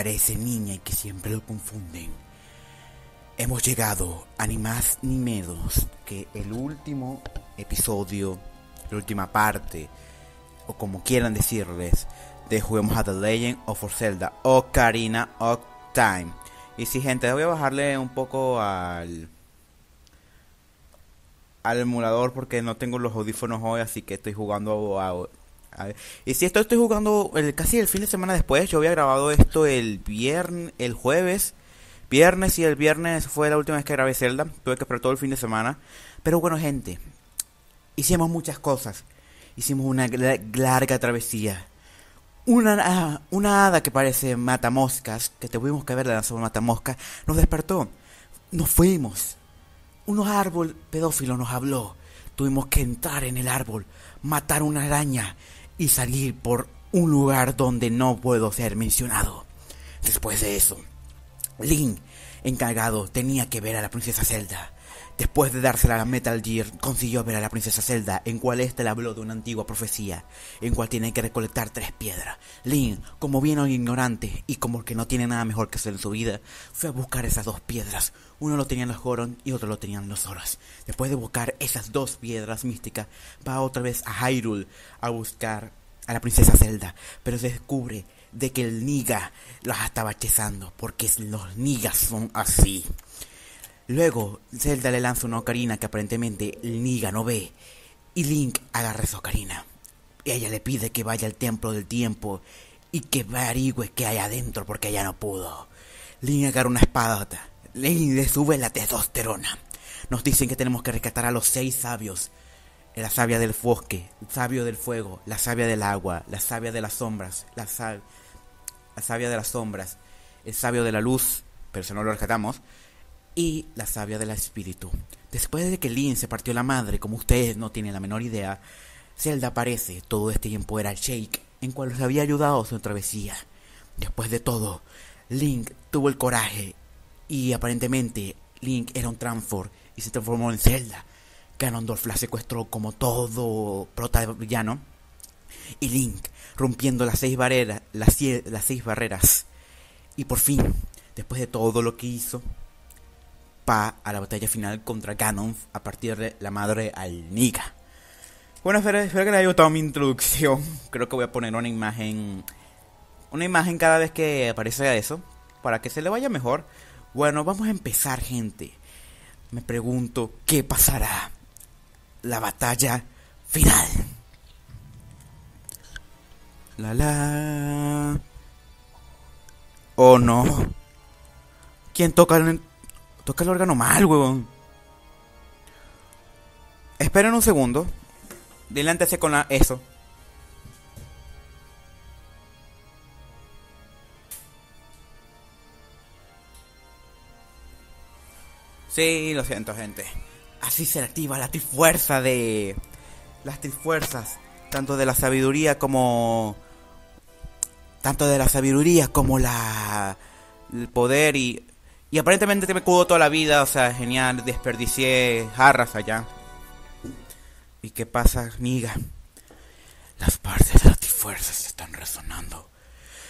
parece niña y que siempre lo confunden. Hemos llegado a ni más ni menos que el último episodio, la última parte, o como quieran decirles, de Juguemos a The Legend of Zelda o Karina of Time. Y si gente, voy a bajarle un poco al al emulador porque no tengo los audífonos hoy, así que estoy jugando a, y si esto estoy jugando el, casi el fin de semana después, yo había grabado esto el viernes, el jueves, viernes y el viernes fue la última vez que grabé Zelda, tuve que esperar todo el fin de semana, pero bueno gente, hicimos muchas cosas, hicimos una larga travesía, una, una hada que parece matamoscas, que tuvimos que ver la lanzado matamoscas, nos despertó, nos fuimos, unos árbol pedófilo nos habló, tuvimos que entrar en el árbol, matar una araña, y salir por un lugar donde no puedo ser mencionado. Después de eso, Link, encargado, tenía que ver a la princesa Zelda. Después de dársela a Metal Gear, consiguió ver a la princesa Zelda, en cual éste le habló de una antigua profecía, en cual tiene que recolectar tres piedras. Link, como bien ignorante y como que no tiene nada mejor que hacer en su vida, fue a buscar esas dos piedras. Uno lo tenían los Goron y otro lo tenían los Zoras. Después de buscar esas dos piedras místicas, va otra vez a Hyrule a buscar a la princesa Zelda, pero se descubre de que el Niga las estaba hechizando, porque los Nigas son así. Luego, Zelda le lanza una ocarina que aparentemente Niga no ve, y Link agarra esa ocarina. Y ella le pide que vaya al templo del tiempo y que averigüe qué hay adentro porque ella no pudo. Link agarra una espadota. Link le sube la testosterona. Nos dicen que tenemos que rescatar a los seis sabios la sabia del bosque, el sabio del fuego, la sabia del agua, la sabia de las sombras, la, la sabia de las sombras, el sabio de la luz, pero si no lo rescatamos, y la sabia del espíritu. Después de que Link se partió la madre, como ustedes no tienen la menor idea, Zelda aparece, todo este tiempo era el Shake, en cual los había ayudado su travesía. Después de todo, Link tuvo el coraje y aparentemente Link era un Transform y se transformó en Zelda. Ganondorf la secuestró como todo prota villano. Y Link rompiendo las seis barreras, las seis barreras. Y por fin, después de todo lo que hizo, va a la batalla final contra Ganon a partir de la madre Alniga. Bueno, espero, espero, que les haya gustado mi introducción. Creo que voy a poner una imagen. Una imagen cada vez que aparece eso. Para que se le vaya mejor. Bueno, vamos a empezar, gente. Me pregunto, ¿qué pasará? la batalla final. La la. Oh no. ¿Quién toca el, toca el órgano mal, huevón? Esperen un segundo. Dilántese con la eso. Sí, lo siento, gente así se activa la trifuerza de las trifuerzas, tanto de la sabiduría como tanto de la sabiduría como la el poder y y aparentemente te me cudo toda la vida, o sea, genial, desperdicié jarras allá. ¿Y qué pasa, amiga? Las partes de la trifuerza se están resonando.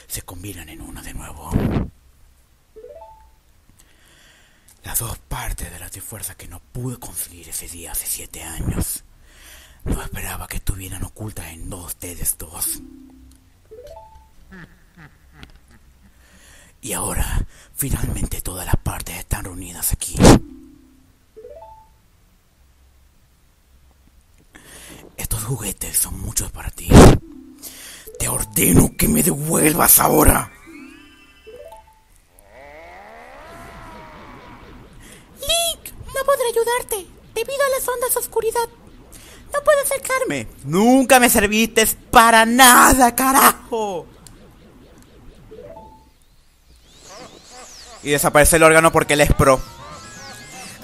Se combinan en una de nuevo. Las dos partes de la trifuerza que no pude conseguir ese día hace siete años. No esperaba que estuvieran ocultas en dos de dos. Y ahora, finalmente todas las partes están reunidas aquí. Estos juguetes son muchos para ti. Te ordeno que me devuelvas ahora. ayudarte, debido a las ondas de oscuridad. No puedo acercarme. Nunca me serviste para nada, carajo. Y desaparece el órgano porque él es pro.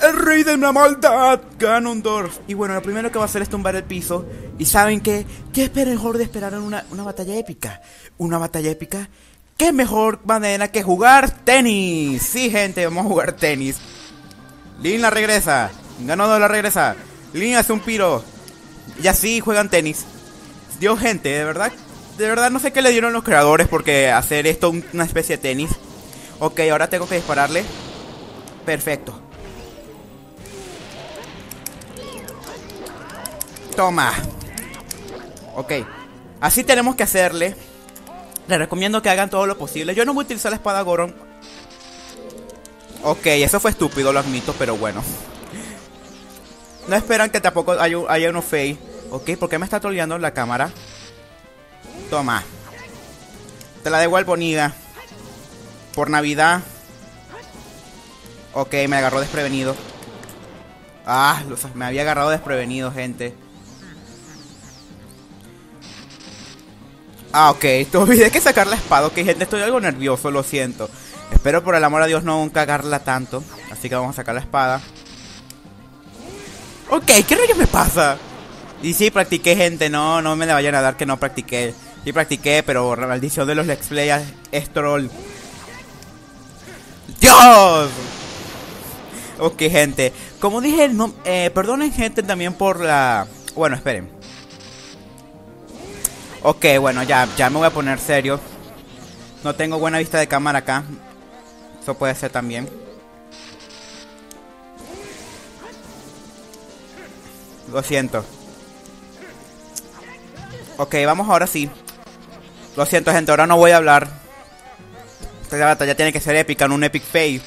El rey de una maldad, Ganondorf. Y bueno, lo primero que va a hacer es tumbar el piso. ¿Y saben qué? ¿Qué es mejor de esperar una, una batalla épica? Una batalla épica. ¿Qué mejor manera que jugar tenis? Sí, gente, vamos a jugar tenis. Lin la regresa. Ganado la regresa. Lin hace un piro. Y así juegan tenis. Dios, gente, de verdad. de verdad no sé qué le dieron los creadores porque hacer esto una especie de tenis. Ok, ahora tengo que dispararle. Perfecto. Toma. Ok. Así tenemos que hacerle. Les recomiendo que hagan todo lo posible. Yo no voy a utilizar la espada Goron. Ok, eso fue estúpido, lo admito, pero bueno. No esperan que tampoco haya, haya uno fake. Ok, ¿por qué me está troleando la cámara? Toma. Te la devuelvo, niga. Por Navidad. Ok, me agarró desprevenido. Ah, me había agarrado desprevenido, gente. Ah, ok. Te olvidé que sacar la espada. Ok, gente, estoy algo nervioso, lo siento. Espero por el amor a Dios no cagarla tanto. Así que vamos a sacar la espada. Ok, ¿qué rollo me pasa? Y sí, practiqué, gente. No, no me le vayan a dar que no practiqué. Sí practiqué, pero la maldición de los Let's Play es troll. Ok, gente. Como dije, no, eh, perdonen, gente, también por la... Bueno, esperen. Ok, bueno, ya, ya me voy a poner serio. No tengo buena vista de cámara acá. Eso puede ser también. Lo siento. Ok, vamos ahora sí. Lo siento, gente, ahora no voy a hablar. Esta batalla tiene que ser épica, no un epic fail.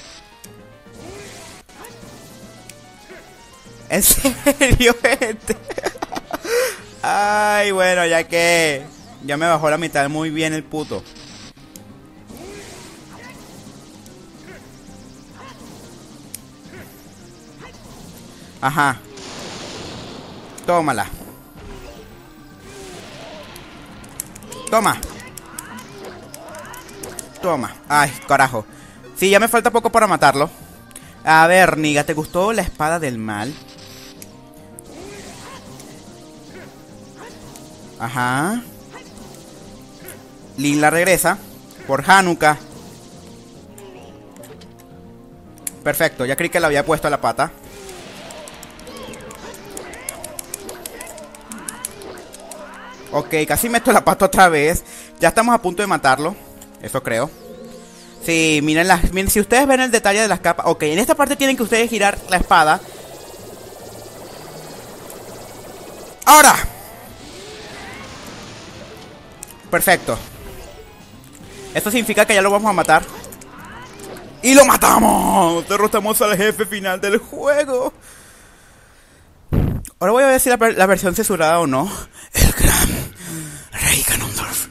¿En serio, gente? Ay, bueno, ya que ya me bajó la mitad muy bien el puto. Ajá. Tómala. Toma. Toma. Ay, carajo. Sí, ya me falta poco para matarlo. A ver, Niga, ¿te gustó la espada del mal? Ajá. Lin la regresa. Por Hanukkah. Perfecto, ya creí que le había puesto la pata. Ok, casi meto la pata otra vez. Ya estamos a punto de matarlo. Eso creo. Sí, miren las. si ustedes ven el detalle de las capas. Ok, en esta parte tienen que ustedes girar la espada. ¡Ahora! Perfecto. Esto significa que ya lo vamos a matar. ¡Y lo matamos! Derrotamos al jefe final del juego. Ahora voy a ver si la, la versión censurada o no. El gran Rey Ganondorf.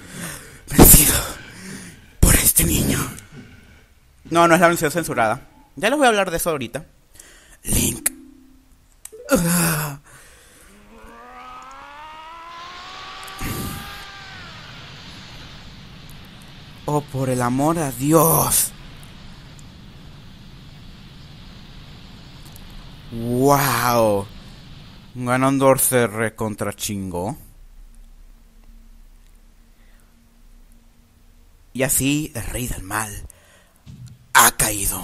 Vencido este niño. No, no es la versión censurada. Ya les voy a hablar de eso ahorita. Link. Oh, por el amor a Dios. Wow. Ganondorf se recontra Y así el rey del mal ha caído.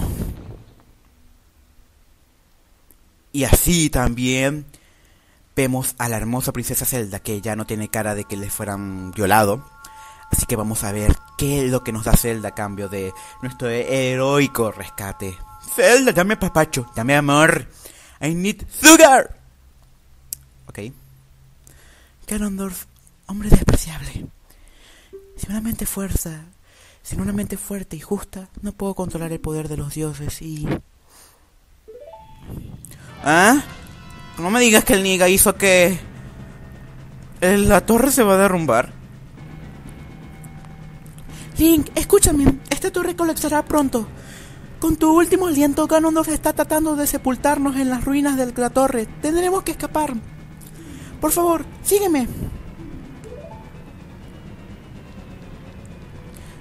Y así también vemos a la hermosa princesa Zelda que ya no tiene cara de que le fueran violado. Así que vamos a ver qué es lo que nos da Zelda a cambio de nuestro heroico rescate. Zelda, dame papacho, dame amor. I need sugar. Ok. Ganondorf, hombre despreciable. Sin una mente fuerza, sin una mente fuerte y justa, no puedo controlar el poder de los dioses y... ¿Ah? No me digas que el Niga hizo que... La torre se va a derrumbar. Link, escúchame, esta torre colapsará pronto. Con tu último aliento, Ganondorf está tratando de sepultarnos en las ruinas de la torre. Tendremos que escapar. Por favor, sígueme.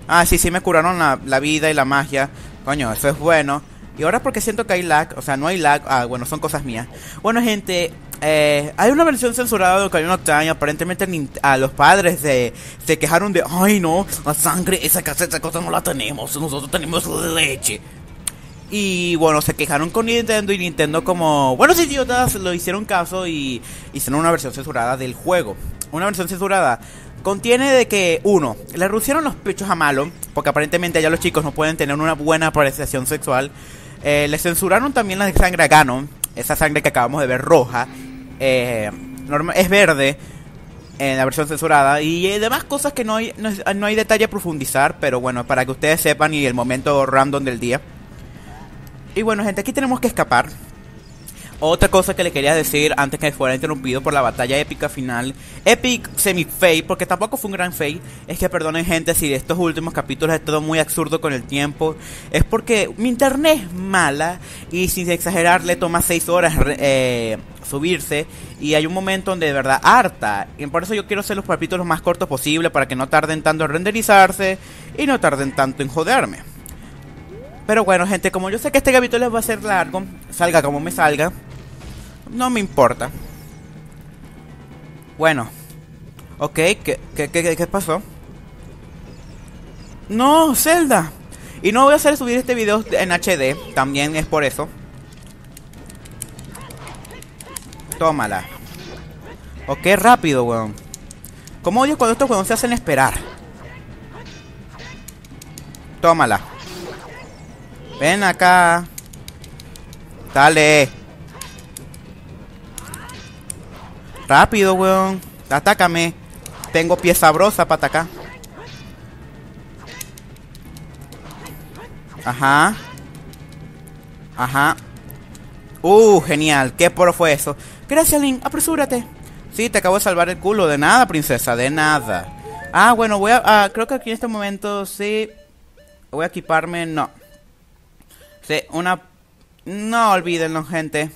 Ah, sí, sí me curaron la, vida y la magia. Coño, eso es bueno. Y ahora porque siento que hay lag, o sea, no hay lag, ah, bueno, son cosas mías. Bueno, gente, eh, hay una versión censurada de Ocarina of Time. Aparentemente a los padres se, se quejaron de, ay no, la sangre, esa, esa cosa no la tenemos, nosotros tenemos leche. Y bueno, se quejaron con Nintendo y Nintendo como buenos idiotas lo hicieron caso y hicieron una versión censurada del juego. Una versión censurada contiene de que, uno, le reducieron los pechos a Malo, porque aparentemente ya los chicos no pueden tener una buena apreciación sexual. Eh, le censuraron también la sangre a Ganon, esa sangre que acabamos de ver roja. Eh, es verde en la versión censurada y eh, demás cosas que no hay, no, hay detalle a profundizar, pero bueno, para que ustedes sepan y el momento random del día. Y bueno, gente, aquí tenemos que escapar. Otra cosa que le quería decir antes que fuera interrumpido por la batalla épica final, epic semi fail, porque tampoco fue un gran fail, es que perdonen gente si de estos últimos capítulos es todo muy absurdo con el tiempo, es porque mi internet es mala y sin exagerar le toma 6 horas eh, subirse y hay un momento donde de verdad harta. Y por eso yo quiero hacer los capítulos más cortos posible para que no tarden tanto en renderizarse y no tarden tanto en joderme. Pero bueno, gente, como yo sé que este capítulo va a ser largo, salga como me salga, no me importa. Bueno, ok, ¿qué, qué, qué, qué pasó? No, Zelda. Y no voy a hacer subir este video en HD, también es por eso. Tómala. Ok, rápido, weón. Como odio cuando estos weón se hacen esperar. Tómala. Ven acá. Dale. Rápido, weón. Atácame. Tengo pie sabrosa para atacar. Ajá. Ajá. Uh, genial. ¿Qué poro fue eso? Gracias, Link. Apresúrate. Sí, te acabo de salvar el culo. De nada, princesa. De nada. Ah, bueno, voy a... Ah, creo que aquí en este momento sí... Voy a equiparme... No. Sí, una... No olvídenlo, gente.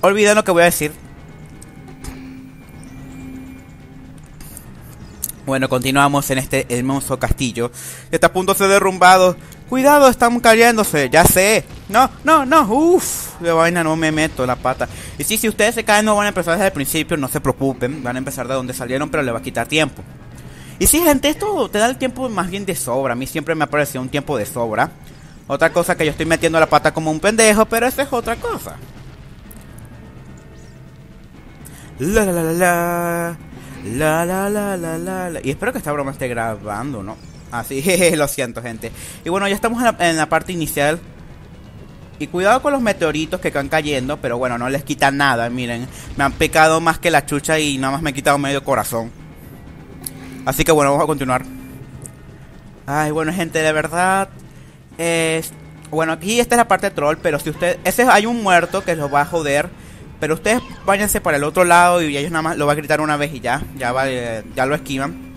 Olviden lo que voy a decir. Bueno, continuamos en este hermoso castillo. Está a punto de ser derrumbado. Cuidado, están cayéndose. Ya sé. No, no, no. Uff, de vaina no me meto la pata. Y sí, si ustedes se caen no van a empezar desde el principio, no se preocupen. Van a empezar de donde salieron, pero le va a quitar tiempo. Y sí, gente, esto te da el tiempo más bien de sobra. A mí siempre me ha parecido un tiempo de sobra. Otra cosa que yo estoy metiendo la pata como un pendejo, pero esa es otra cosa. La la la la la la la la la la Y espero que esta broma esté grabando, ¿no? Así, ah, lo siento, gente. Y bueno, ya estamos en la, parte inicial. Y cuidado con los meteoritos que van cayendo, pero bueno, no les quita nada, miren. Me han pecado más que la chucha y nada más me he quitado medio corazón. Así que bueno, vamos a continuar. Ay, bueno, gente, de verdad. Es... Bueno, aquí esta es la parte troll, pero si usted... Ese hay un muerto que los va a joder. Pero ustedes váyanse para el otro lado y ellos nada más lo va a gritar una vez y ya. Ya, va, ya lo esquivan.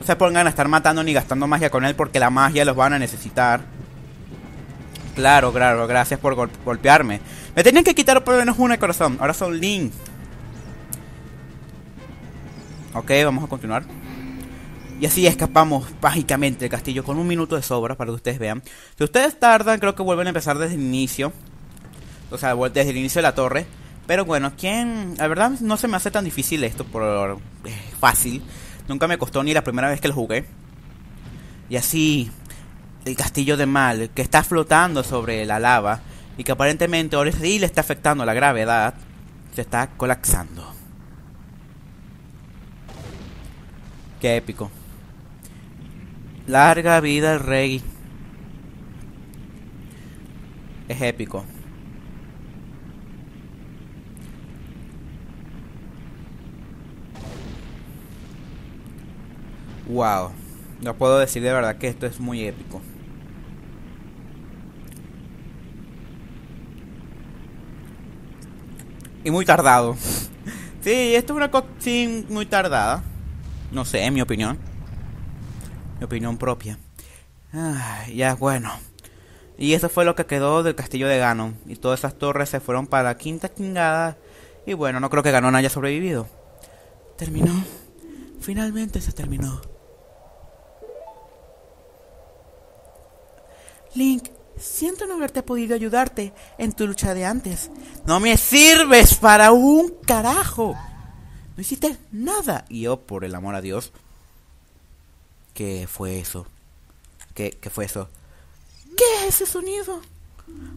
No se pongan a estar matando ni gastando magia con él porque la magia los van a necesitar. Claro, claro, gracias por golpearme. Me tenían que quitar por lo menos una corazón. Ahora son Link. Ok, vamos a continuar. Y así escapamos mágicamente del castillo con un minuto de sobra para que ustedes vean. Si ustedes tardan, creo que vuelven a empezar desde el inicio. O sea, desde el inicio de la torre. Pero bueno, ¿quién? La verdad no se me hace tan difícil esto por eh, fácil. Nunca me costó ni la primera vez que lo jugué. Y así, el castillo de Mal, que está flotando sobre la lava y que aparentemente ahora sí le está afectando la gravedad, se está colapsando. Qué épico. Larga vida el rey. Es épico. Wow. No puedo decir de verdad que esto es muy épico. Y muy tardado. sí, esto es una cosa muy tardada. No sé, en mi opinión. Mi opinión propia. Ah, ya, bueno. Y eso fue lo que quedó del castillo de Ganon. Y todas esas torres se fueron para la quinta chingada. Y bueno, no creo que Ganon haya sobrevivido. Terminó. Finalmente se terminó. Link, siento no haberte podido ayudarte en tu lucha de antes. No me sirves para un carajo. No hiciste nada. Y yo, por el amor a Dios, ¿qué fue eso? ¿Qué, fue eso? ¿Qué es ese sonido?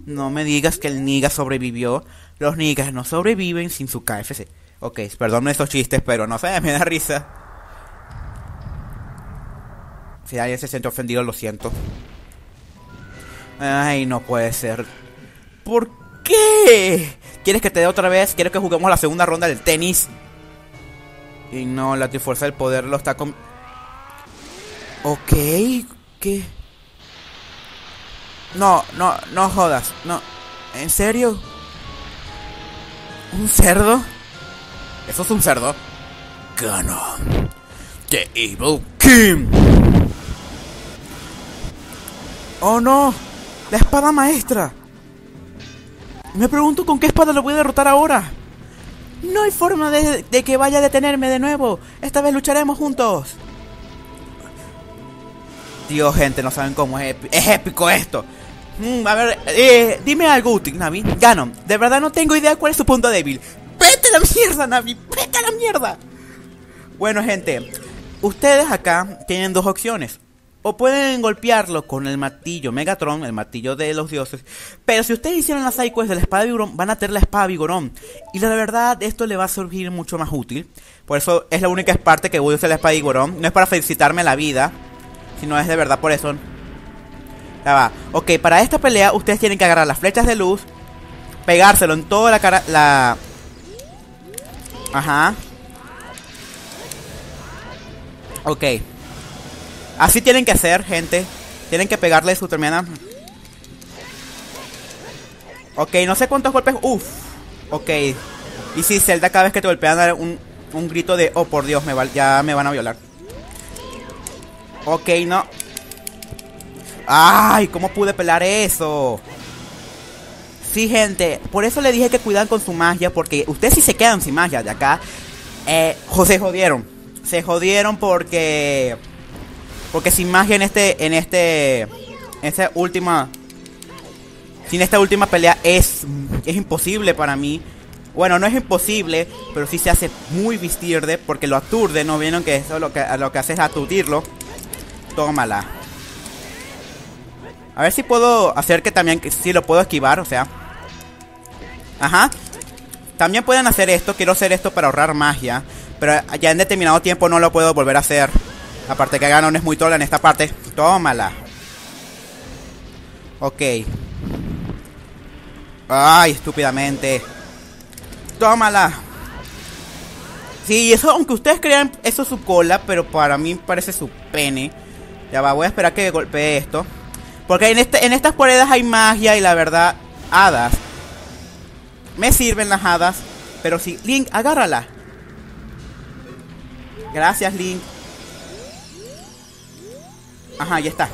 No me digas que el Niga sobrevivió. Los Nigas no sobreviven sin su KFC. Ok, perdón esos chistes, pero no sé, me da risa. Si alguien se siente ofendido, lo siento. Ay, no puede ser. ¿Por qué? ¿Quieres que te dé otra vez? ¿Quieres que juguemos la segunda ronda del tenis? Y no, la Trifuerza del Poder lo está con... Ok, ¿qué? No, no, no jodas, no. ¿En serio? ¿Un cerdo? ¿Eso es un cerdo? Ganon. The Evil King. Oh no, la espada maestra. Me pregunto con qué espada lo voy a derrotar ahora. No hay forma de, de, que vaya a detenerme de nuevo. Esta vez lucharemos juntos. Dios, gente, no saben cómo es, es épico esto. Mm, a ver, eh, dime algo útil, Navi. Ganon, de verdad no tengo idea cuál es su punto débil. ¡Vete a la mierda, Navi! ¡Vete a la mierda! Bueno, gente, ustedes acá tienen dos opciones. O pueden golpearlo con el martillo Megatron, el martillo de los dioses. Pero si ustedes hicieron la Psyquest de la espada Vigorón, van a tener la espada Vigorón. Y la verdad, esto le va a surgir mucho más útil. Por eso es la única parte que voy a usar la espada de Vigorón. No es para felicitarme la vida, sino es de verdad por eso. Ya va. Ok, para esta pelea ustedes tienen que agarrar las flechas de luz, pegárselo en toda la cara. La. Ajá. Ok. Así tienen que hacer, gente. Tienen que pegarle su terminal. Ok, no sé cuántos golpes. Uf. Ok. Y si Zelda cada vez que te golpean dar un, un grito de oh por Dios, me va, ya me van a violar. Ok, no. ¡Ay! ¿Cómo pude pelar eso? Sí, gente. Por eso le dije que cuidan con su magia. Porque ustedes si se quedan sin magia de acá. Eh, se jodieron. Se jodieron porque... Porque sin magia en este... En este... En esta última... Sin esta última pelea es... Es imposible para mí. Bueno, no es imposible. Pero sí se hace muy vistirde. Porque lo aturde. ¿No vieron que eso lo que, lo que hace es aturdirlo? Tómala. A ver si puedo hacer que también, si lo puedo esquivar, o sea. Ajá. También pueden hacer esto, quiero hacer esto para ahorrar magia. Pero ya en determinado tiempo no lo puedo volver a hacer. Aparte que Ganon es muy tola en esta parte. Tómala. Ok. Ay, estúpidamente. Tómala. Sí, eso, aunque ustedes crean, eso es su cola, pero para mí parece su pene. Ya va, voy a esperar que golpee esto. Porque en, este, en estas paredes hay magia y la verdad, hadas. Me sirven las hadas. Pero si, Link, agárrala. Gracias, Link. Ajá, ya está.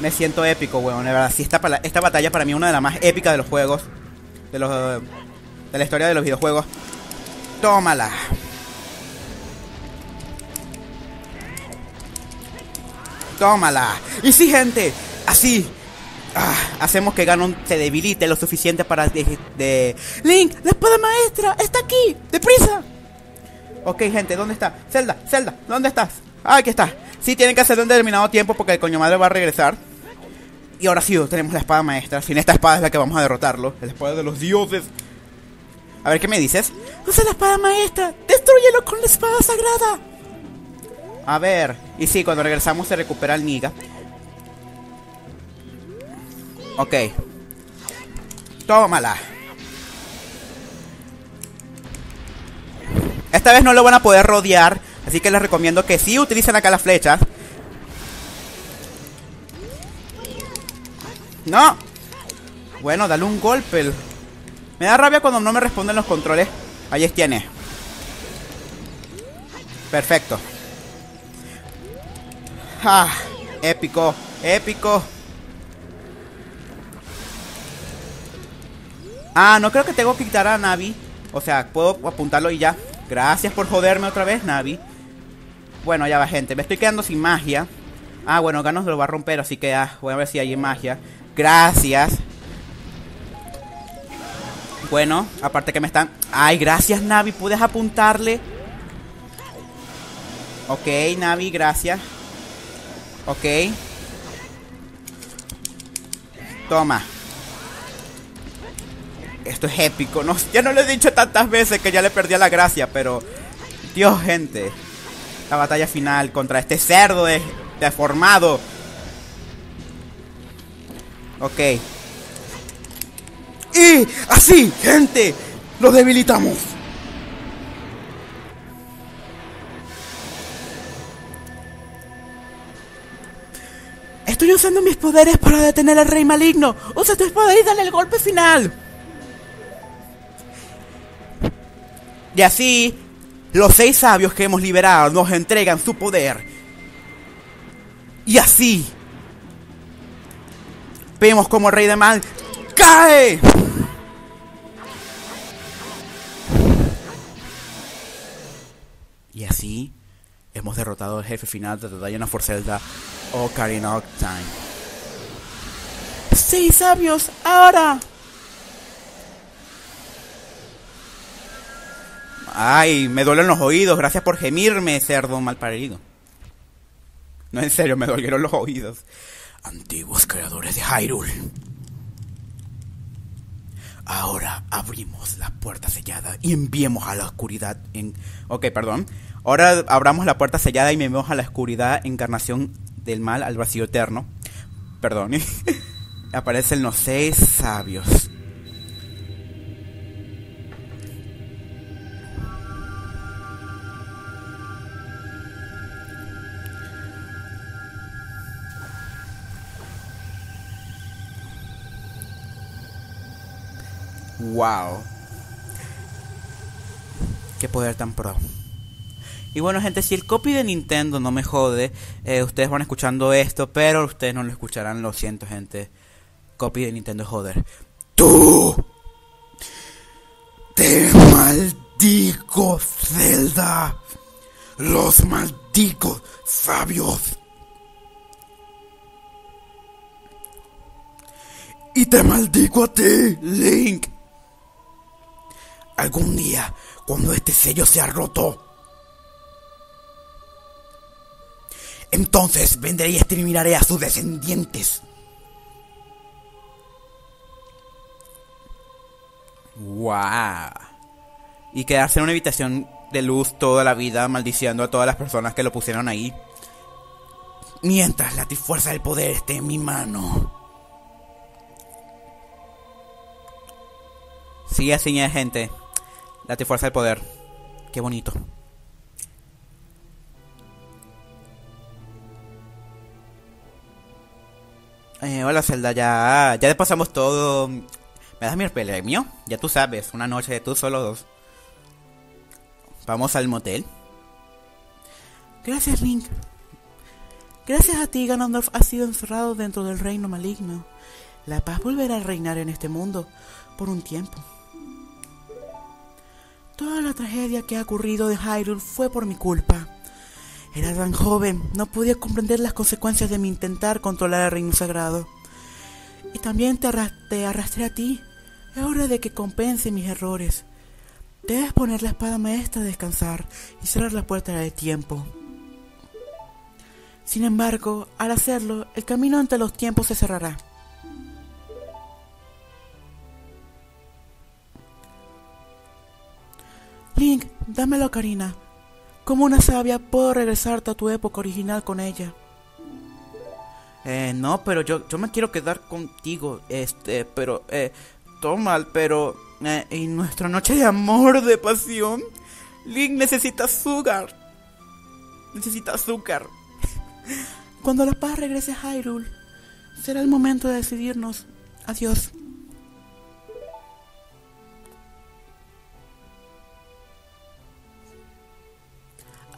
Me siento épico, weón. De verdad, sí, esta, esta batalla para mí es una de las más épicas de los juegos. De los... De la historia de los videojuegos. Tómala. Tómala. Y sí, gente. Así. Ah, hacemos que Ganon se debilite lo suficiente para de, de... Link, la espada maestra, está aquí, deprisa. Ok, gente, ¿dónde está? Zelda, Zelda, ¿dónde estás? Ah, aquí está. Sí, tienen que hacerlo en determinado tiempo porque el coño madre va a regresar. Y ahora sí, tenemos la espada maestra. Sin esta espada es la que vamos a derrotarlo. La espada de los dioses. A ver, ¿qué me dices? Usa la espada maestra. Destruyelo con la espada sagrada. A ver. Y sí, cuando regresamos se recupera el Niga. Ok. Tómala. Esta vez no lo van a poder rodear. Así que les recomiendo que sí utilicen acá las flechas. ¡No! Bueno, dale un golpe. Me da rabia cuando no me responden los controles. Ahí tiene. Perfecto. Ah, épico, épico. Ah, no creo que tengo que quitar a Navi. O sea, puedo apuntarlo y ya. Gracias por joderme otra vez, Navi. Bueno, ya va, gente. Me estoy quedando sin magia. Ah, bueno, Ganos lo va a romper, así que ah, voy a ver si hay magia. Gracias. Bueno, aparte que me están... Ay, gracias, Navi. ¿Puedes apuntarle? Ok, Navi, gracias. Ok. Toma. Esto es épico. No, ya no lo he dicho tantas veces que ya le perdí la gracia, pero... Dios, gente. La batalla final contra este cerdo de- deformado. Ok. Y así, gente, lo debilitamos. Estoy usando mis poderes para detener al rey maligno. Usa tus poderes y dale el golpe final. Y así, los seis sabios que hemos liberado nos entregan su poder. Y así, vemos como el rey de mal cae. Y así, hemos derrotado al jefe final de The Diana for Zelda, Ocarina of Time. Sí, sabios, ahora. Ay, me duelen los oídos. Gracias por gemirme, cerdo malparido. No, en serio, me dolieron los oídos. Antiguos creadores de Hyrule. Ahora abrimos la puerta sellada y enviemos a la oscuridad en... Ok, perdón. Ahora abramos la puerta sellada y enviemos a la oscuridad encarnación del mal al vacío eterno. Perdón. Aparecen los seis sabios. Wow. Qué poder tan pro. Y bueno, gente, si el copy de Nintendo no me jode, eh, ustedes van escuchando esto, pero ustedes no lo escucharán, lo siento, gente. Copy de Nintendo joder. ¡Tú! ¡Te maldigo, Zelda! ¡Los maldigo, sabios! Y te maldigo a ti, Link. Algún día, cuando este sello sea roto, entonces vendré y exterminaré a sus descendientes. ¡Wow! Y quedarse en una habitación de luz toda la vida maldiciendo a todas las personas que lo pusieron ahí. Mientras la fuerza del poder esté en mi mano. Sí, así es, gente. La fuerza del poder. Qué bonito. Eh, hola Zelda, ya, ya pasamos todo. ¿Me das mi premio? Ya tú sabes, una noche de tú solo dos. Vamos al motel. Gracias, Link. Gracias a ti, Ganondorf ha sido encerrado dentro del reino maligno. La paz volverá a reinar en este mundo por un tiempo. Toda la tragedia que ha ocurrido de Hyrule fue por mi culpa. Era tan joven, no podía comprender las consecuencias de mi intentar controlar el reino sagrado. Y también te, arra te arrastré a ti. Es hora de que compense mis errores. Debes poner la espada maestra a descansar y cerrar la puerta del tiempo. Sin embargo, al hacerlo, el camino entre los tiempos se cerrará. Link, dámelo, Karina. Como una sabia, puedo regresarte a tu época original con ella. Eh, no, pero yo, yo me quiero quedar contigo, este, pero, eh, toma, pero, eh, y nuestra noche de amor, de pasión, Link necesita azúcar. Necesita azúcar. Cuando la paz regrese a Hyrule, será el momento de decidirnos. Adiós.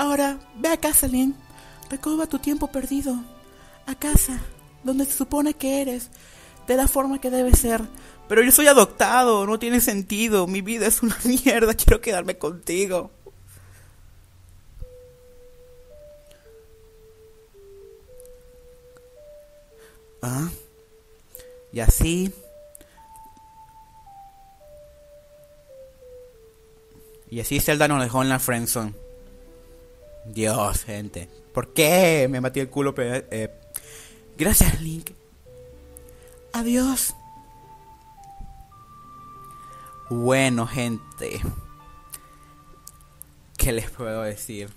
Ahora, ve a casa, Link. Recobra tu tiempo perdido. A casa, donde se supone que eres, de la forma que debe ser. Pero yo soy adoptado, no tiene sentido. Mi vida es una mierda, quiero quedarme contigo. Ah. Y así. Y así Zelda nos dejó en la friendzone. Dios, gente. ¿Por qué? Me maté el culo. Pero, eh, gracias, Link. Adiós. Bueno, gente. ¿Qué les puedo decir?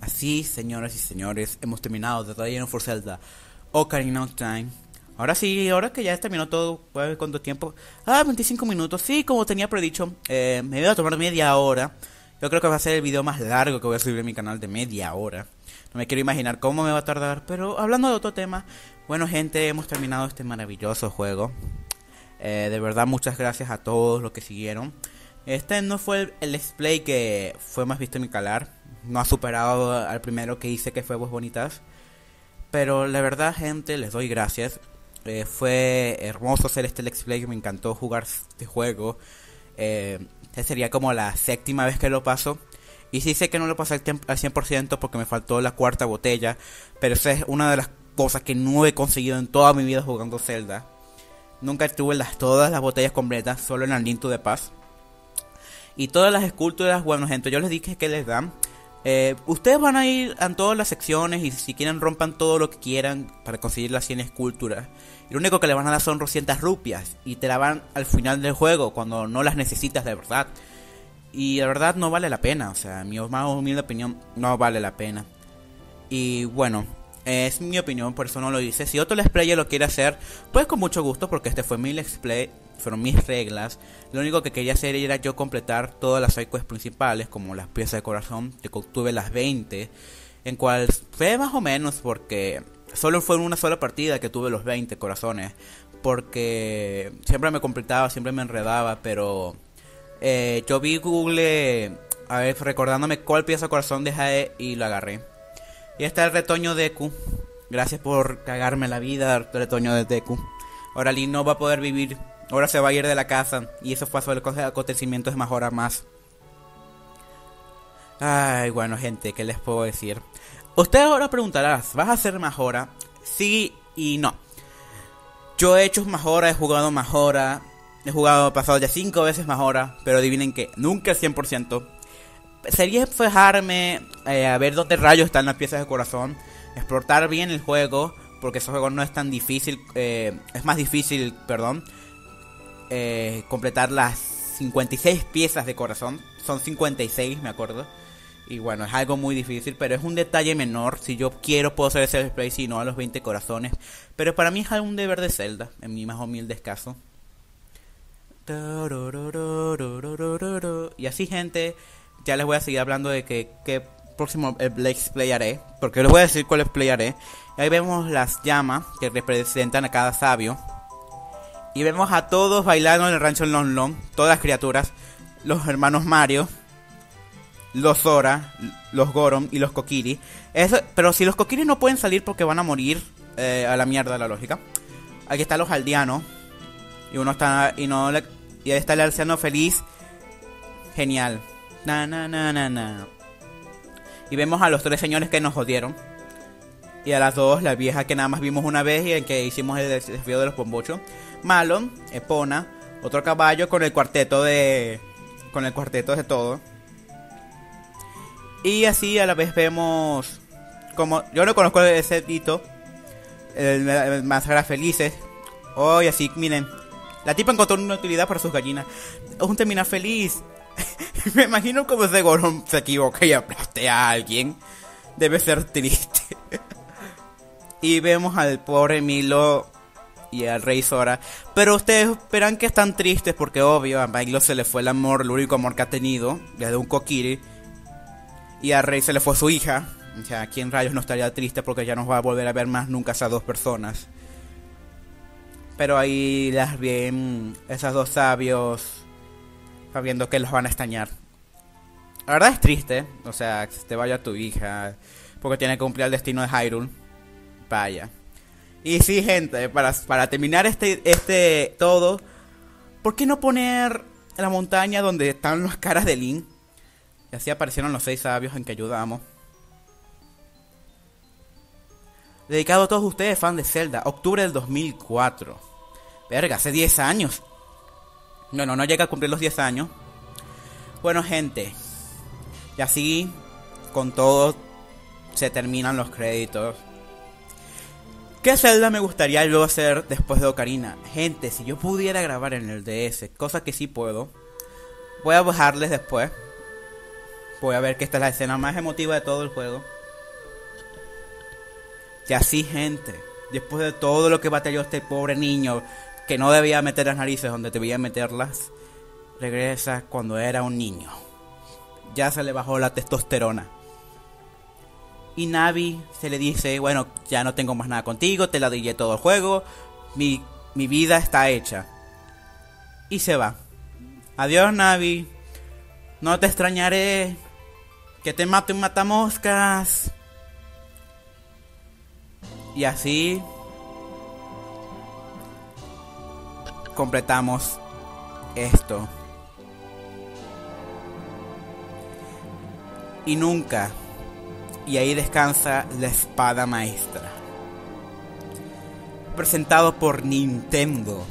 Así, señoras y señores, hemos terminado de Ryan for Zelda Ocarina oh, of Time Ahora sí, ahora que ya terminó todo, ¿cuánto tiempo? Ah, 25 minutos. Sí, como tenía predicho, eh, me voy a tomar media hora. Yo creo que va a ser el video más largo que voy a subir en mi canal de media hora. No me quiero imaginar cómo me va a tardar, pero hablando de otro tema, bueno gente, hemos terminado este maravilloso juego. Eh, de verdad, muchas gracias a todos los que siguieron. Este no fue el, display que fue más visto en mi canal. No ha superado al primero que hice que fue Voz Bonitas. Pero la verdad, gente, les doy gracias. Eh, fue hermoso hacer este Let's Play, me encantó jugar este juego. Eh, sería como la séptima vez que lo paso. Y sí sé que no lo pasé al 100% porque me faltó la cuarta botella. Pero esa es una de las cosas que no he conseguido en toda mi vida jugando Zelda. Nunca tuve las, todas las botellas completas, solo en Aliento de Paz. Y todas las esculturas, bueno gente, yo les dije que les dan. Eh, ustedes van a ir a todas las secciones y si quieren rompan todo lo que quieran para conseguir las 100 esculturas. Y lo único que le van a dar son 200 rupias y te la van al final del juego cuando no las necesitas de verdad. Y la verdad no vale la pena, o sea, mi más humilde opinión no vale la pena. Y bueno, es mi opinión, por eso no lo hice. Si otro player lo quiere hacer, pues con mucho gusto, porque este fue mi let's play, fueron mis reglas. Lo único que quería hacer era yo completar todas las sidequests principales, como las piezas de corazón, que tuve las 20, en cual fue más o menos porque solo fue en una sola partida que tuve los 20 corazones, porque siempre me completaba, siempre me enredaba, pero eh, yo vi Google, a ver, recordándome cuál pieza de corazón dejé y lo agarré. Y está el retoño Deku. Gracias por cagarme la vida, retoño de Deku. Ahora Link no va a poder vivir. Ahora se va a ir de la casa. Y eso fue sobre el acontecimiento de mejora más. Ay, bueno, gente, ¿qué les puedo decir? Usted ahora preguntará, ¿vas a hacer Majora? Sí y no. Yo he hecho Majora, he jugado Majora. He jugado, pasado ya 5 veces Majora. Pero adivinen que nunca el 100% sería fijarme eh, a ver dónde rayos están las piezas de corazón, explotar bien el juego, porque ese juego no es tan difícil, eh, es más difícil, perdón, eh, completar las 56 piezas de corazón, son 56 me acuerdo, y bueno, es algo muy difícil, pero es un detalle menor, si yo quiero puedo hacer ese display, si no a los 20 corazones, pero para mí es un deber de Zelda, en mi más humilde caso. Y así gente, ya les voy a seguir hablando de que, qué próximo Let's Play haré. Porque les voy a decir cuál Play haré. Ahí vemos las llamas que representan a cada sabio. Y vemos a todos bailando en el rancho Lon Lon. Todas las criaturas. Los hermanos Mario. Los Zora. Los Goron y los Kokiri. Eso, pero si los Kokiri no pueden salir porque van a morir. Eh, a la mierda la lógica. Aquí están los aldeanos. Y uno está. Y no y ahí está el anciano feliz. Genial. Na, na, na, na, na. Y vemos a los tres señores que nos jodieron. Y a las dos, la vieja que nada más vimos una vez y en que hicimos el desvío de los bombochos. Malon, Epona, otro caballo con el cuarteto de. Con el cuarteto de todo. Y así a la vez vemos. Como. Yo no conozco ese tito. El, el felices. Hoy así, miren. La tipa encontró una utilidad para sus gallinas. Es un terminar feliz. Me imagino como ese Goron se equivoca y aplastea a alguien. Debe ser triste. y vemos al pobre Milo y al rey Sora. Pero ustedes esperan que están tristes porque obvio a Milo se le fue el amor, el único amor que ha tenido, desde un Kokiri. Y al rey se le fue su hija. O sea, ¿quién rayos no estaría triste porque ya no va a volver a ver más nunca esas dos personas? Pero ahí las bien esas dos sabios sabiendo que los van a extrañar. La verdad es triste, o sea, que te vaya tu hija, porque tiene que cumplir el destino de Hyrule. Vaya. Y sí, gente, para, para terminar este, este todo, ¿por qué no poner la montaña donde están las caras de Link? Y así aparecieron los seis sabios en que ayudamos. Dedicado a todos ustedes, fan de Zelda, octubre del 2004. Verga, hace 10 años. Bueno, no llega a cumplir los 10 años. Bueno, gente. Y así, con todo, se terminan los créditos. ¿Qué Zelda me gustaría yo hacer después de Ocarina? Gente, si yo pudiera grabar en el DS, cosa que sí puedo, voy a bajarles después. Voy a ver que esta es la escena más emotiva de todo el juego. Y así, gente, después de todo lo que batalló este pobre niño, que no debía meter las narices donde debía meterlas, regresa cuando era un niño. Ya se le bajó la testosterona. Y Navi se le dice, bueno, ya no tengo más nada contigo, te la dije todo el juego, mi, mi vida está hecha. Y se va. Adiós Navi, no te extrañaré, que te mato un matamoscas. Y así completamos esto. Y nunca. Y ahí descansa la espada maestra. Presentado por Nintendo.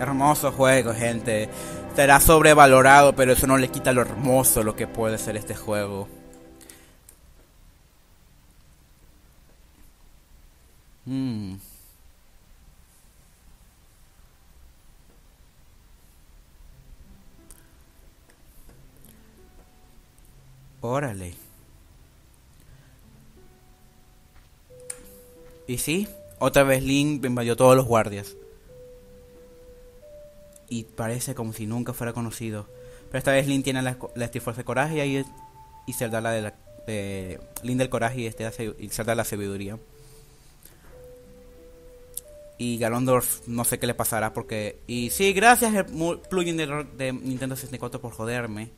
Hermoso juego, gente. Será sobrevalorado, pero eso no le quita lo hermoso lo que puede ser este juego. Y sí, otra vez Link invadió todos los guardias. Y parece como si nunca fuera conocido. Pero esta vez Link tiene la, la de Coraje y, y Zelda la de la... Link del Coraje y, este, y Zelda la Sabiduría. Y Galondorf no sé qué le pasará porque... Y sí, gracias el plugin de, de Nintendo 64 por joderme.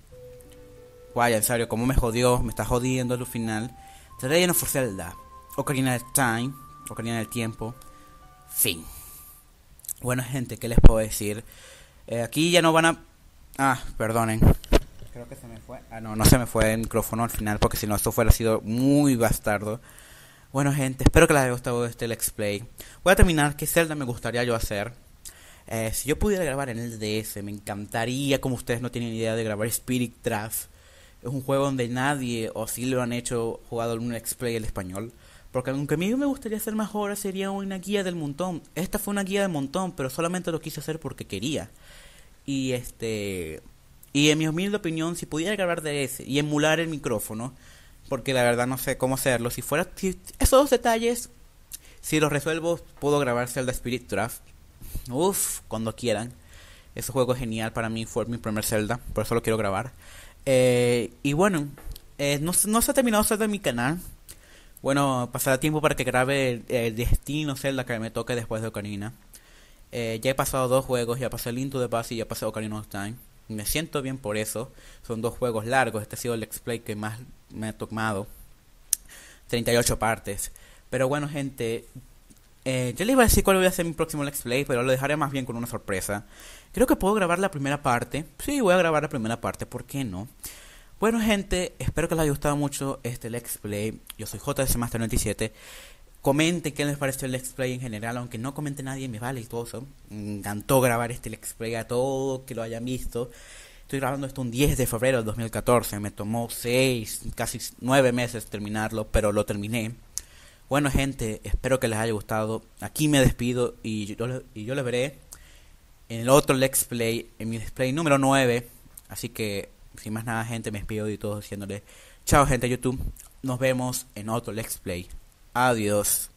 Guaya, en serio, como me jodió, me está jodiendo al final. Legend of Zelda. Ocarina of Time. Ocarina del Tiempo. Fin. Bueno, gente, ¿qué les puedo decir? Eh, aquí ya no van a... Ah, perdonen. Creo que se me fue. Ah, no, no se me fue el micrófono al final porque si no esto fuera sido muy bastardo. Bueno, gente, espero que les haya gustado este Let's Play. Voy a terminar. ¿Qué Zelda me gustaría yo hacer? Eh, si yo pudiera grabar en el DS, me encantaría, como ustedes no tienen idea, de grabar Spirit Trap. Es un juego donde nadie, o si lo han hecho, jugado un Let's Play en español. Porque aunque a mí me gustaría hacer mejor, sería una guía del montón. Esta fue una guía del montón, pero solamente lo quise hacer porque quería. Y este... Y en mi humilde opinión, si pudiera grabar DS y emular el micrófono, porque la verdad no sé cómo hacerlo. Si fuera esos dos detalles, si los resuelvo, puedo grabar Zelda Spirit Draft. Uff, cuando quieran. Ese juego es genial para mí, fue mi primer Zelda, por eso lo quiero grabar. Eh, y bueno, eh, no, no, se ha terminado Zelda en mi canal. Bueno, pasará tiempo para que grabe el, destino Zelda que me toque después de Ocarina. Eh, ya he pasado dos juegos, ya pasé el Into the Past y ya pasé Ocarina of Time. Me siento bien por eso. Son dos juegos largos. Este ha sido el Let's Play que más me ha tomado 38 partes. Pero bueno, gente, eh, yo les iba a decir cuál voy a hacer mi próximo Let's Play, pero lo dejaré más bien con una sorpresa. Creo que puedo grabar la primera parte. Sí, voy a grabar la primera parte, ¿por qué no? Bueno, gente, espero que les haya gustado mucho este Let's Play. Yo soy JS Master 97. Comenten qué les pareció el Let's Play en general, aunque no comente nadie, me vale y todo eso. Me encantó grabar este Let's Play a todos que lo hayan visto. Estoy grabando esto un 10 de febrero del 2014. Me tomó 6, casi 9 meses terminarlo, pero lo terminé. Bueno, gente, espero que les haya gustado. Aquí me despido y yo, y yo les veré en el otro Let's Play, en mi display número 9. Así que, sin más nada, gente, me despido y todo diciéndole chao, gente de YouTube. Nos vemos en otro Let's Play. Adiós.